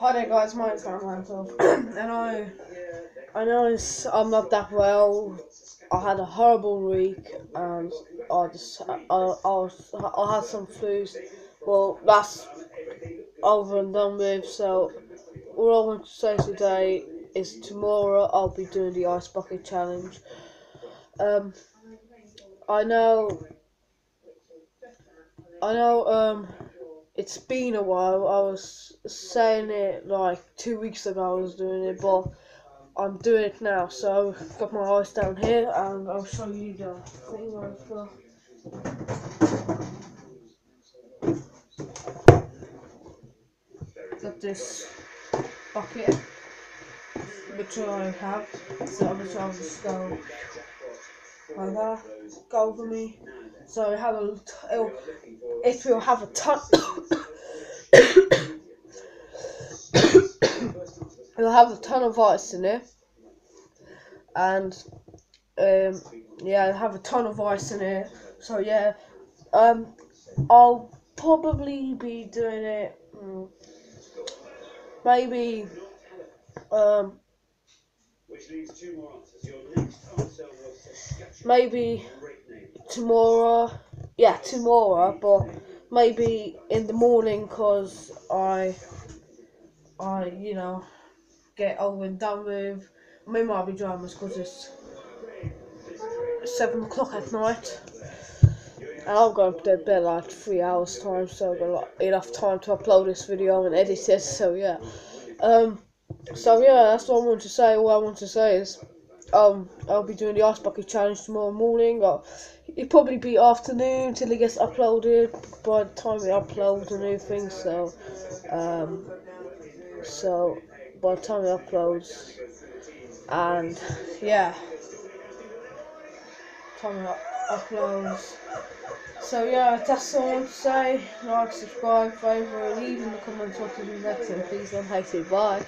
Hi there, guys. My name's Randolph, and I, I know I'm not that well. I had a horrible week, and I just, I, I, I had some flus. Well, that's over and done with. So, all I want to say today is tomorrow I'll be doing the ice bucket challenge. Um, I know, I know. Um it's been a while. I was saying it like two weeks ago. I was doing it, but I'm doing it now. So I've got my eyes down here, and I'll show you the thing I've got. Got this bucket, which I have. So which I'll just go like that. Go over me. So have a it'll, it will have a ton. it'll have a ton of ice in it, and um, yeah, have a ton of ice in it. So yeah, um, I'll probably be doing it. Um, maybe um, maybe tomorrow. Yeah, tomorrow, but maybe in the morning because I, I, you know, get over and done with. Maybe I'll be dramas because it's seven o'clock at night. And I'm going to bed like three hours time, so I've got like, enough time to upload this video and edit it. So yeah, um, so yeah, that's what I want to say. All I want to say is, um, I'll be doing the ice bucket challenge tomorrow morning. I'll, it'll probably be afternoon till it gets uploaded by the time we upload and everything. So, um, so by the time it uploads, and yeah, time it uploads. So yeah, that's all I want to say. Like, subscribe, favourite, leave in the comments what to do next, and please don't hate it. Bye.